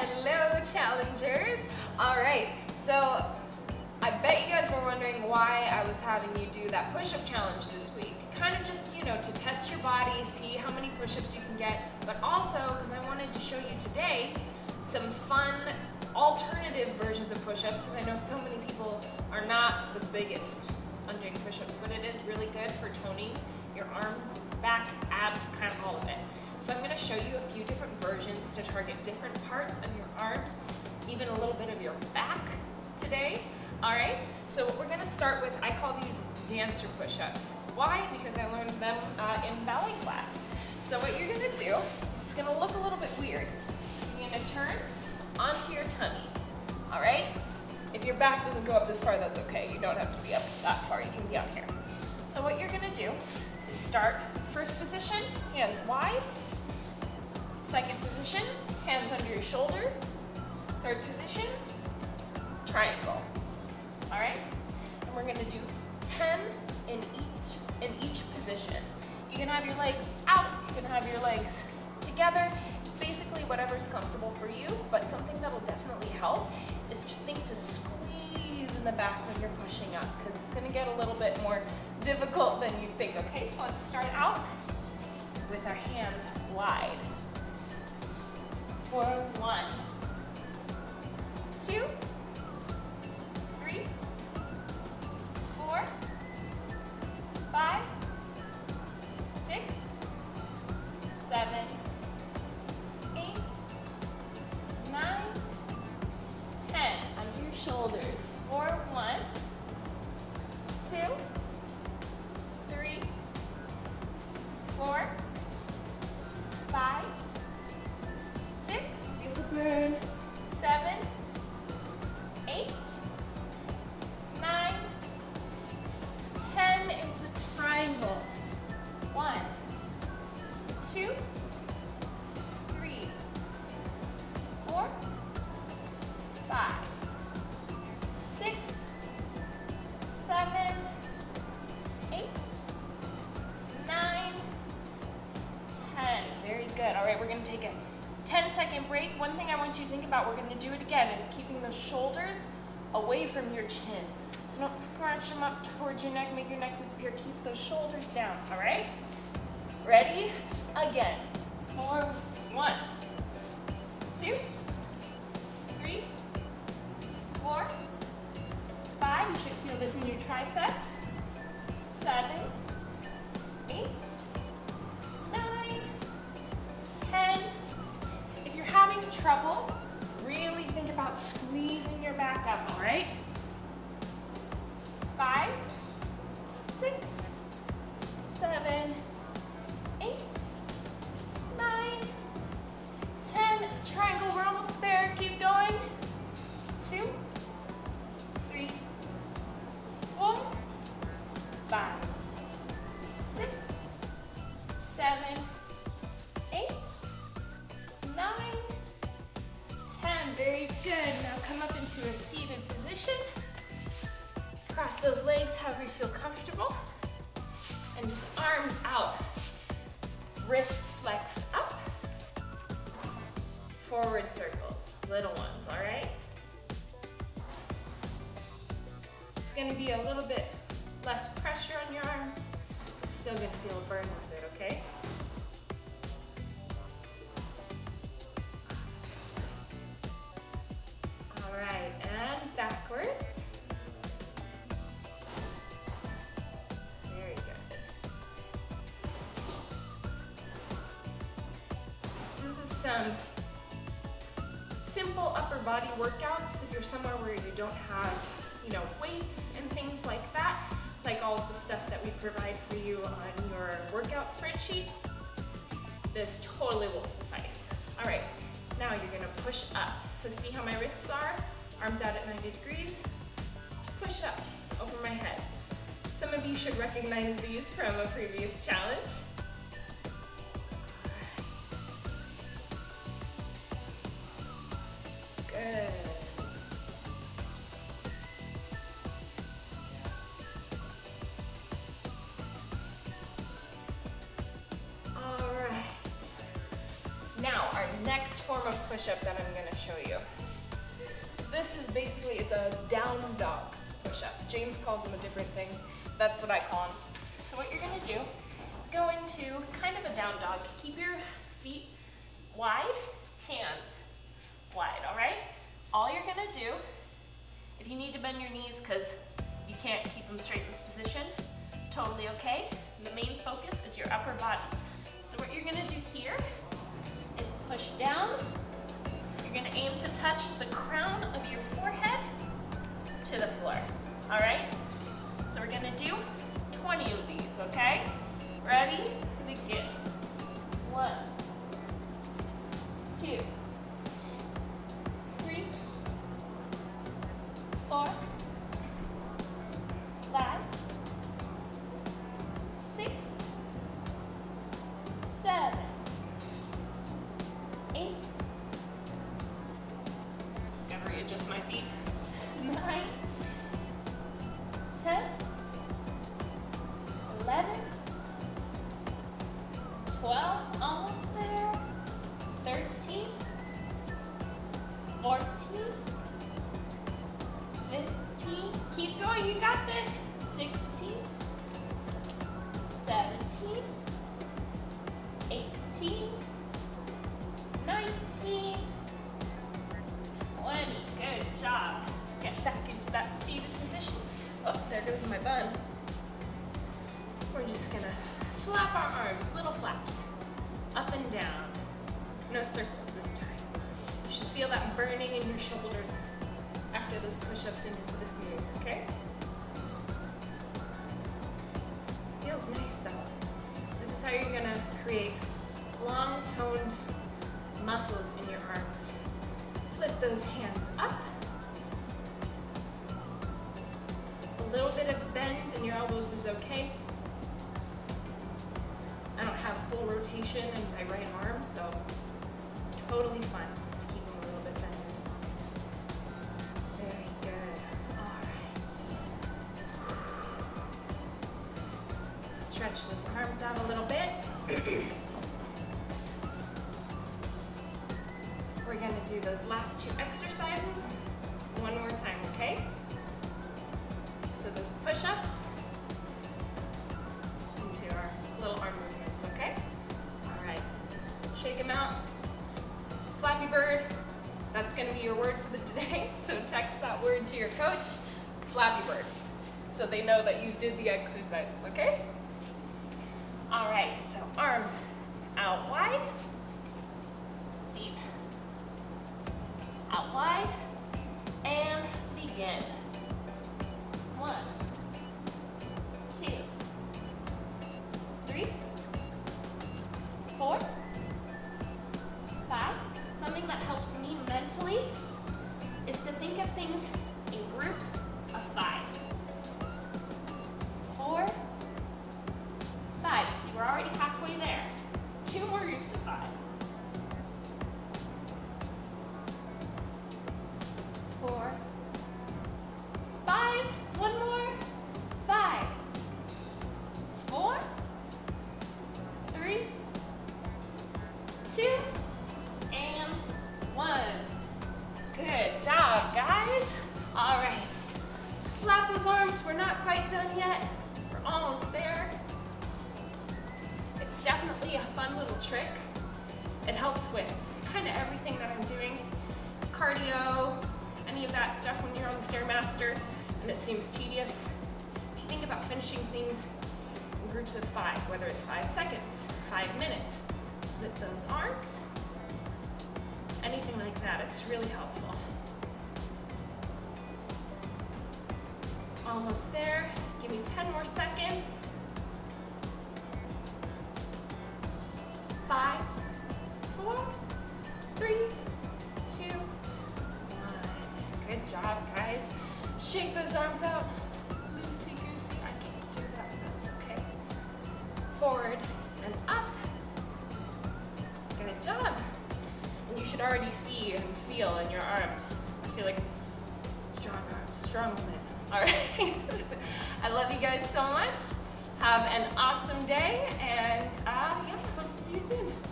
Hello, challengers. All right, so I bet you guys were wondering why I was having you do that push-up challenge this week. Kind of just, you know, to test your body, see how many push-ups you can get, but also because I wanted to show you today some fun alternative versions of push-ups because I know so many people are not the biggest on doing push-ups, but it is really good for toning your arms, back, abs, kind of all of it. So I'm gonna show you a few different versions to target different parts of your arms, even a little bit of your back today. All right, so what we're gonna start with, I call these dancer push-ups. Why? Because I learned them uh, in ballet class. So what you're gonna do, it's gonna look a little bit weird. You're gonna turn onto your tummy, all right? If your back doesn't go up this far, that's okay. You don't have to be up that far, you can be on here. So what you're gonna do is start first position, hands wide, Second position, hands under your shoulders. Third position, triangle. All right? And we're gonna do 10 in each, in each position. You can have your legs out, you can have your legs together. It's basically whatever's comfortable for you, but something that'll definitely help is to think to squeeze in the back when you're pushing up, because it's gonna get a little bit more difficult than you think. Okay, so let's start out with our hands wide for one, two, second break. One thing I want you to think about, we're gonna do it again, is keeping those shoulders away from your chin. So don't scrunch them up towards your neck, make your neck disappear. Keep those shoulders down, all right? Ready? Again. Four, one, two, three, four, five. You should feel this in your triceps. Seven, eight, trouble, really think about squeezing your back up, all right? Five, good. Now come up into a seated position. Cross those legs however you feel comfortable. And just arms out. Wrists flexed up. Forward circles, little ones, all right? It's gonna be a little bit less pressure on your arms. You're still gonna feel a burn with it, okay? Some simple upper body workouts if you're somewhere where you don't have, you know, weights and things like that, like all of the stuff that we provide for you on your workout spreadsheet, this totally will suffice. All right, now you're gonna push up. So see how my wrists are? Arms out at 90 degrees. Push up over my head. Some of you should recognize these from a previous challenge. Next form of push-up that I'm gonna show you. So this is basically, it's a down dog push-up. James calls them a different thing. That's what I call them. So what you're gonna do is go into kind of a down dog. Keep your feet wide, hands wide, all right? All you're gonna do, if you need to bend your knees because you can't keep them straight in this position, totally okay. The main focus is your upper body. So what you're gonna do here push down. You're gonna aim to touch the crown of your forehead to the floor, all right? So we're gonna do 20 of these, okay? Ready? Begin. One, two, 13, 14, 15, keep going, you got this, 16, 17, 18, 19, 20, good job. Get back into that seated position. Oh, there goes my bun. We're just gonna flap our arms, little flaps, up and down. No circles this time. You should feel that burning in your shoulders after those push-ups into this move, okay? Feels nice though. This is how you're gonna create long toned muscles in your arms. Flip those hands up. A little bit of bend in your elbows is okay. I don't have full rotation in my right arm, so totally fine to keep them a little bit bended. Very good. All right. Stretch those arms out a little bit. We're gonna do those last two exercises one more time, okay? So those push-ups into our little arm movements, okay? All right, shake them out. Flappy Bird, that's gonna be your word for the day. So text that word to your coach, Flappy Bird, so they know that you did the exercise, okay? All right, so arms out wide, feet out wide, and begin. All right. Let's flap those arms. We're not quite done yet. We're almost there. It's definitely a fun little trick. It helps with kind of everything that I'm doing. Cardio, any of that stuff when you're on the Stairmaster and it seems tedious. If you think about finishing things in groups of five, whether it's five seconds, five minutes, flip those arms, anything like that, it's really helpful. Almost there. Give me 10 more seconds. Five, four, three, two, one. Good job, guys. Shake those arms out. Loosey goosey. I can't do that, but that's okay. Forward and up. Good job. And you should already see and feel in your arms. I feel like strong arms, strong. All right. I love you guys so much. Have an awesome day, and uh, yeah, hope to see you soon.